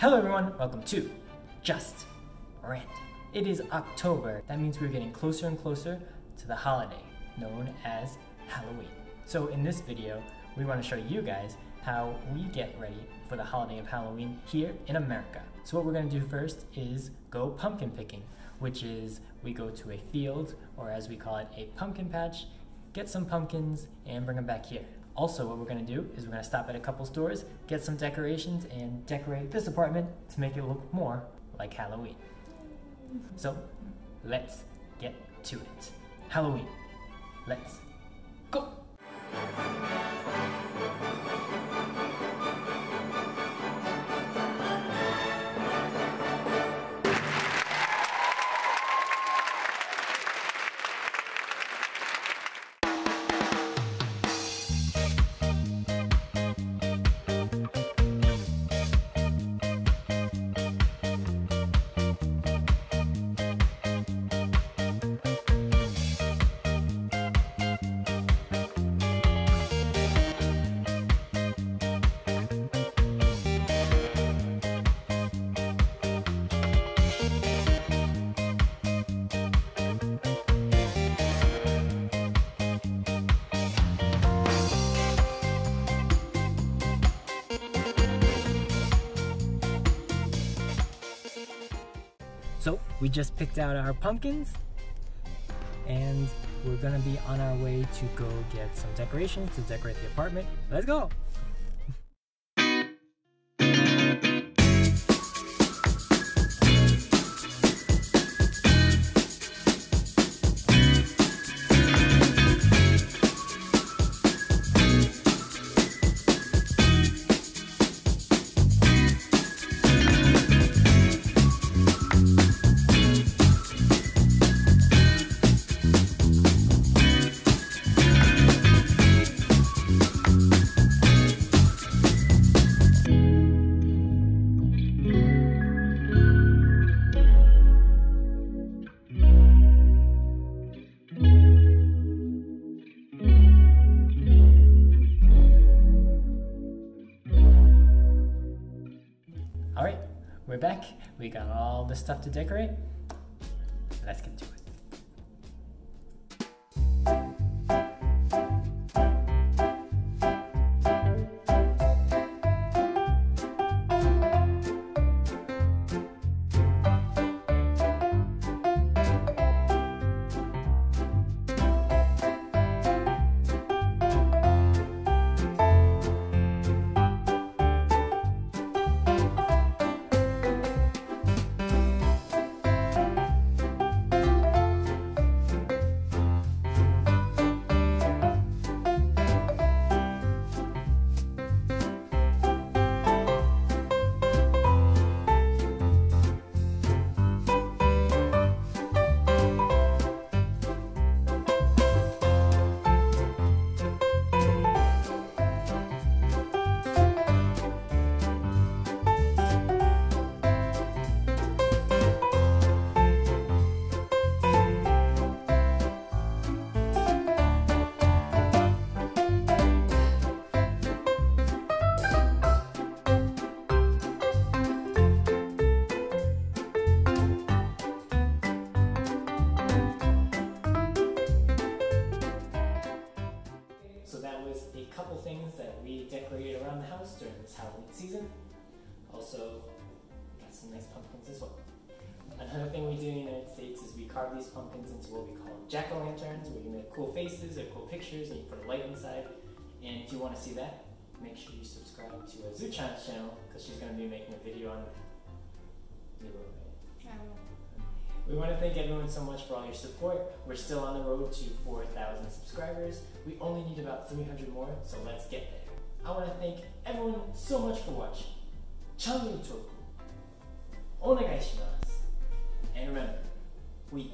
Hello everyone, welcome to Just Brandon. It is October. That means we're getting closer and closer to the holiday known as Halloween. So in this video, we want to show you guys how we get ready for the holiday of Halloween here in America. So what we're going to do first is go pumpkin picking, which is we go to a field, or as we call it, a pumpkin patch, get some pumpkins, and bring them back here. Also, what we're gonna do is we're gonna stop at a couple stores, get some decorations, and decorate this apartment to make it look more like Halloween. So, let's get to it. Halloween. Let's go! We just picked out our pumpkins and we're gonna be on our way to go get some decorations to decorate the apartment. Let's go! We're back. We got all the stuff to decorate. Let's get to it. Couple things that we decorated around the house during this Halloween season. Also, got some nice pumpkins as well. Another thing we do in the United States is we carve these pumpkins into what we call jack-o'-lanterns, where you make cool faces or cool pictures and you put a light inside. And if you want to see that, make sure you subscribe to uh, Zuchan's channel, because she's going to be making a video on you wrote it. We want to thank everyone so much for all your support. We're still on the road to 4,000 subscribers. We only need about 300 more, so let's get there. I want to thank everyone so much for watching. Channel. Onegaishimasu. And remember, we